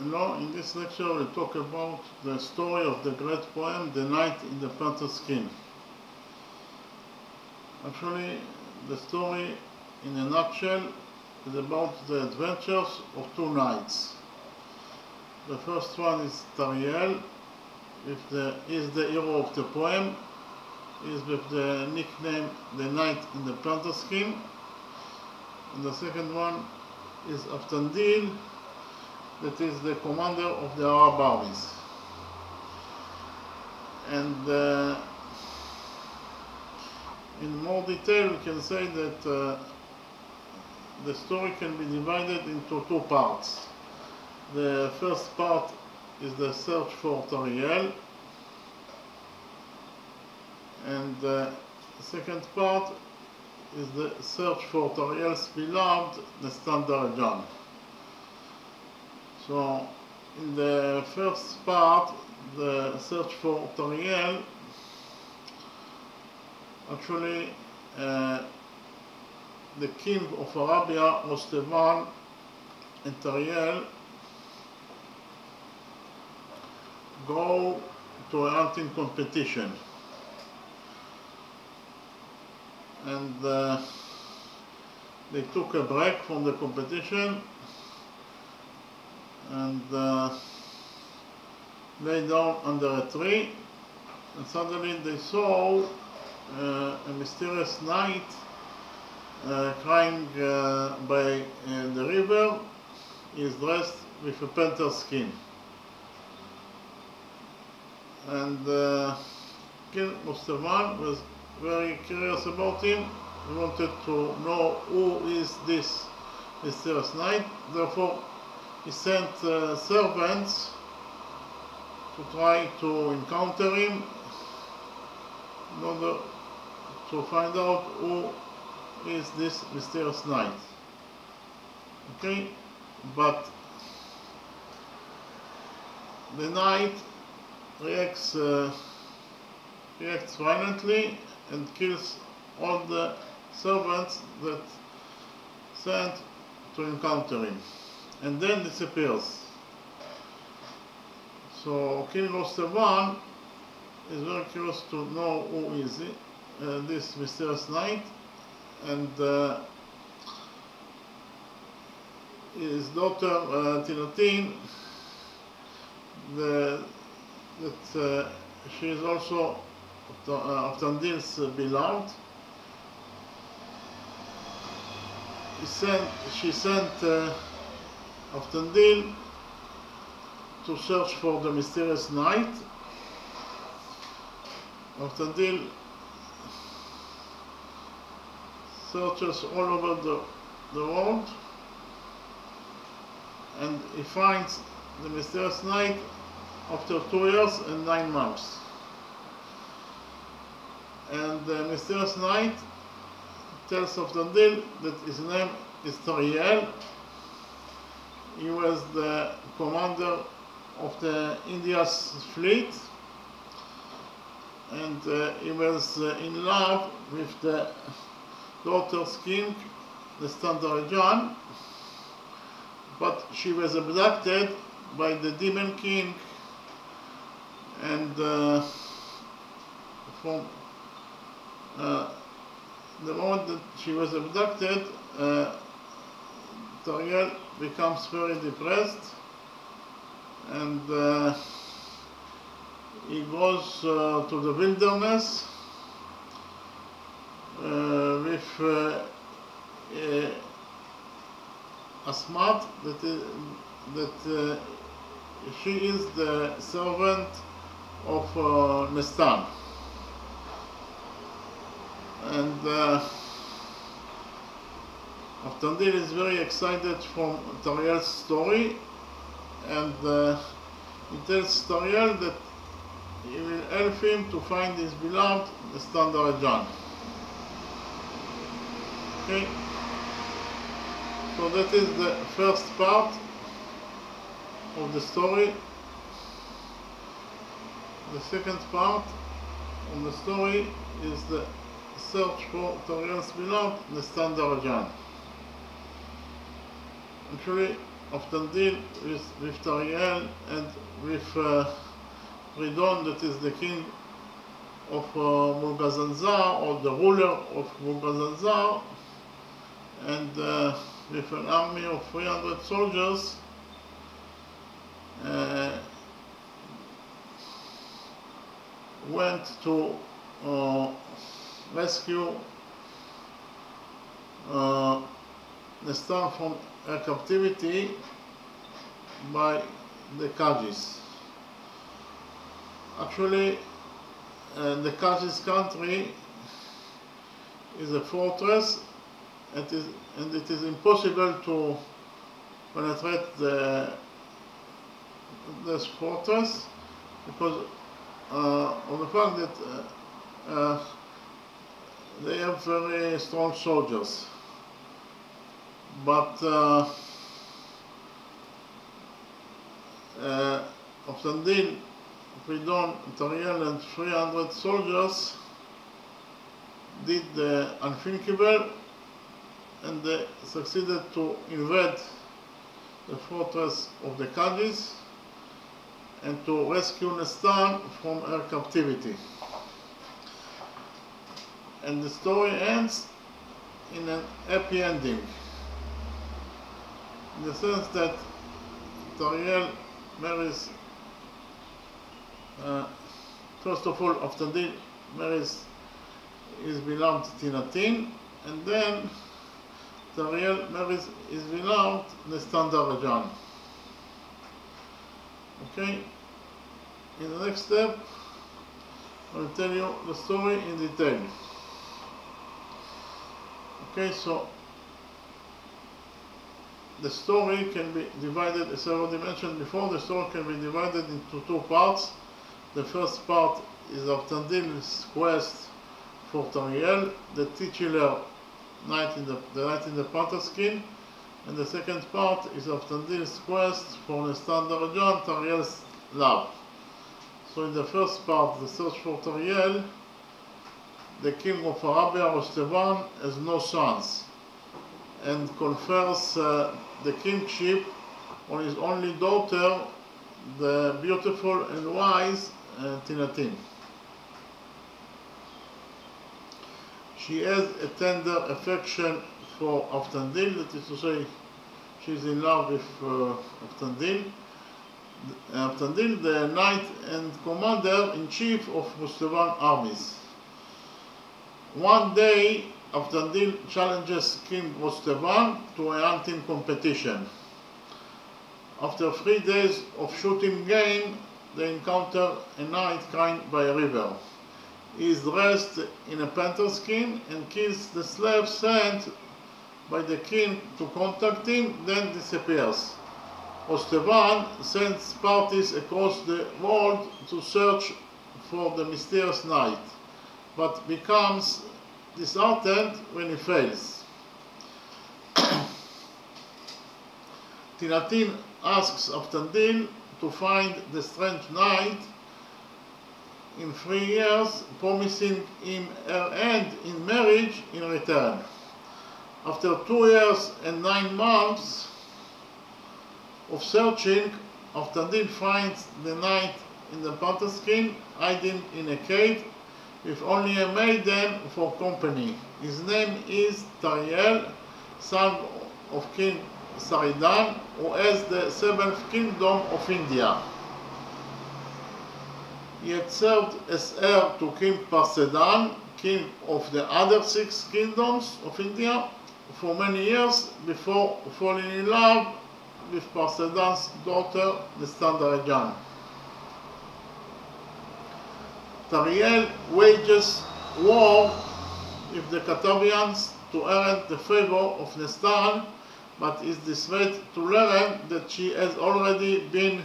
No, in this lecture we'll talk about the story of the great poem The Knight in the Panther Skin. Actually, the story in a nutshell is about the adventures of two knights. The first one is Tariel, the, is the hero of the poem, is with the nickname The Knight in the Panther Skin. And the second one is Avtandil, that is the commander of the Arab armies. And uh, in more detail, we can say that uh, the story can be divided into two parts. The first part is the search for Tariel, and uh, the second part is the search for Tariel's beloved, Nestan Darajan. So, in the first part, the search for Tariel, actually, uh, the king of Arabia, was Rostevan, and Tariel go to a hunting competition. And uh, they took a break from the competition and uh, lay down under a tree and suddenly they saw uh, a mysterious knight uh, crying uh, by uh, the river. He is dressed with a panther skin. And uh, King Rostevan was very curious about him. He wanted to know who is this mysterious knight. Therefore, he sent uh, servants to try to encounter him in order to find out who is this mysterious knight. Okay, but the knight reacts uh, reacts violently and kills all the servants that sent to encounter him and then disappears. So King Rostevan is very curious to know who is he, uh, this mysterious knight and uh, his daughter uh, Tinatin the, that uh, she is also Avtandil's beloved. He sent, she sent uh, Avtandil to search for the mysterious knight. Avtandil searches all over the, the world and he finds the mysterious knight after two years and nine months. And the mysterious knight tells Avtandil that his name is Tariel he was the commander of the India's fleet and uh, he was uh, in love with the daughter's king, Nestan Darajan, but she was abducted by the demon king and uh, from uh, the moment that she was abducted, uh, Tariel becomes very depressed and uh, he goes uh, to the wilderness uh, with uh, Asmat that, is, that uh, she is the servant of uh, and Avtandil is very excited from Tariel's story and uh, he tells Tariel that he will help him to find his beloved, Nestan Darajan. Okay? So that is the first part of the story. The second part of the story is the search for Tariel's beloved, Nestan Darajan. Avtandil with, with Tariel and with uh, Pridon, that is the king of uh, or the ruler of Mulgazanzar, and uh, with an army of 300 soldiers. Uh, went to uh, rescue uh, Nestan from her captivity by the Kajis. Actually, uh, the Kajis country is a fortress is, and it is impossible to penetrate the, this fortress because uh, of the fact that uh, uh, they have very strong soldiers. But uh, uh, Avtandil, Pridon, Tariel and 300 soldiers did the unthinkable and they succeeded to invade the fortress of the Kajis and to rescue Nestan from her captivity. And the story ends in an happy ending. In the sense that Tariel marries, uh, first of all, Avtandil marries his beloved Tinatin, and then Tariel marries his beloved Nestan Darajan. Okay? In the next step, I will tell you the story in detail. Okay, so the story can be divided, as I already mentioned before, the story can be divided into two parts. The first part is Avtandil's quest for Tariel, the titular knight in the, the knight in the panther skin, and the second part is Avtandil's quest for Nestan Darajan, Tariel's love. So in the first part, the search for Tariel, the king of Arabia, Rostevan, has no sons and confers uh, the kingship on his only daughter, the beautiful and wise uh, Tinatin. She has a tender affection for Avtandil, that is to say, she's in love with uh, Avtandil. Avtandil, the knight and commander-in-chief of Rostevan armies. One day, Avtandil challenges King Rostevan to a hunting competition. After three days of shooting game, they encounter a knight crying by a river. He is dressed in a panther skin and kills the slave sent by the king to contact him, then disappears. Rostevan sends parties across the world to search for the mysterious knight, but becomes disheartened when he fails. Tinatin asks Avtandil to find the strange knight in three years, promising him her hand in marriage in return. After two years and nine months of searching, Avtandil finds the knight in the panther skin, hiding in a cave with only a maiden for company. His name is Tariel, son of King Saridan, who has the seventh kingdom of India. He had served as heir to King Parsedan, king of the other six kingdoms of India, for many years before falling in love with Parsedan's daughter, Nestan Tariel wages war with the Katavians to earn the favor of Nestan, but is dismayed to learn that she has already been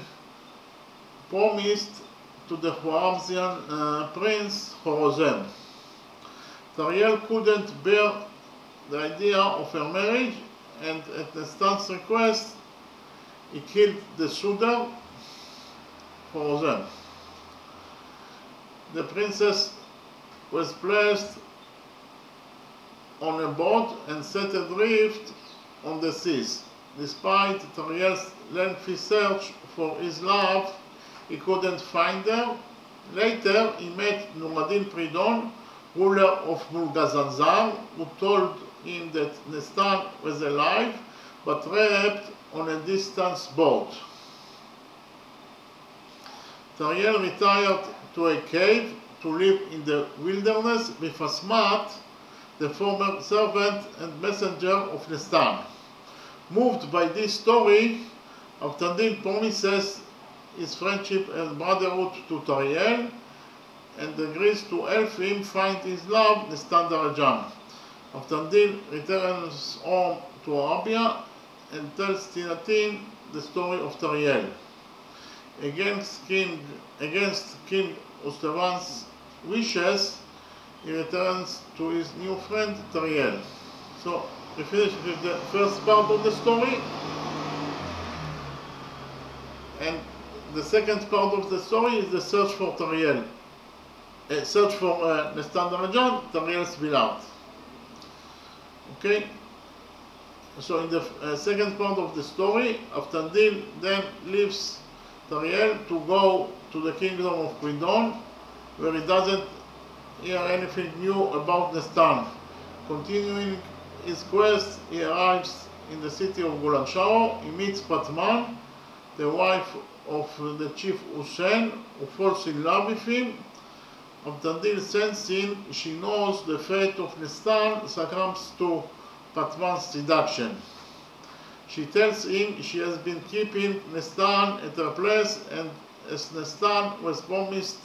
promised to the Khwarazmian uh, prince Khorozem. Tariel couldn't bear the idea of her marriage and at Nestan's request he killed the suitor Khorozem the princess was placed on a boat and set adrift on the seas. despite Tariel's lengthy search for his love, he couldn't find her. Later, he met Nuradin Pridon, ruler of Mulgazanzar, who told him that Nestan was alive, but trapped on a distant boat. Tariel retired to a cave to live in the wilderness with Asmat, the former servant and messenger of Nestan. Moved by this story, Avtandil promises his friendship and brotherhood to Tariel and agrees to help him find his love, Nestan Darajan. Avtandil returns home to Arabia and tells Tinatin the story of Tariel. Against King, against King Rostevan's wishes, he returns to his new friend Tariel. So we finish with the first part of the story. And the second part of the story is the search for Tariel. A search for uh, Nestan Darajan, Tariel's beloved. Okay? So in the uh, second part of the story, Avtandil then leaves Tariel to go to the kingdom of Pridon, where he doesn't hear anything new about the Nestan. Continuing his quest, he arrives in the city of Gulansharo. He meets Patman, the wife of the chief Hussein, who falls in love with him. Avtandil sensing she knows the fate of Nestan succumbs to Patman's seduction. She tells him she has been keeping Nestan at her place and as Nestan was promised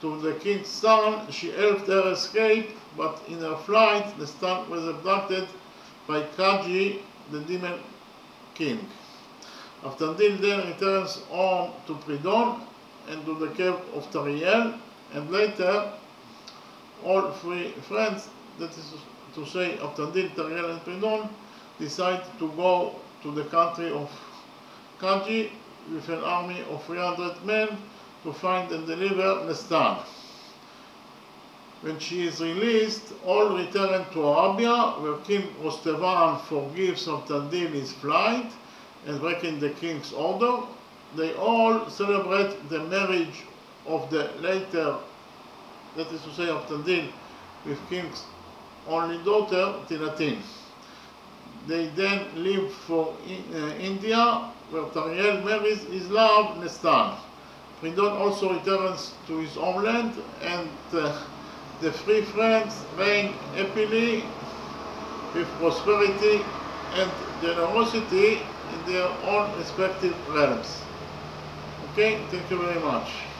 to the king's son, she helped her escape, but in her flight, Nestan was abducted by Kaji, the demon king. After Avtandil then returns home to Pridon and to the cave of Tariel, and later all three friends, that is to say Avtandil, Tariel and Pridon, decide to go to the country of Kaji with an army of 300 men to find and deliver Nestan. When she is released, all return to Arabia, where King Rostevan forgives Avtandil his flight and breaking the king's order. They all celebrate the marriage of the later, that is to say, Avtandil, with king's only daughter, Tinatin. They then leave for uh, India, where Tariel marries his love, Nestan. Pridon also returns to his homeland, and uh, the three friends reign happily with prosperity and generosity in their own respective realms. Okay, thank you very much.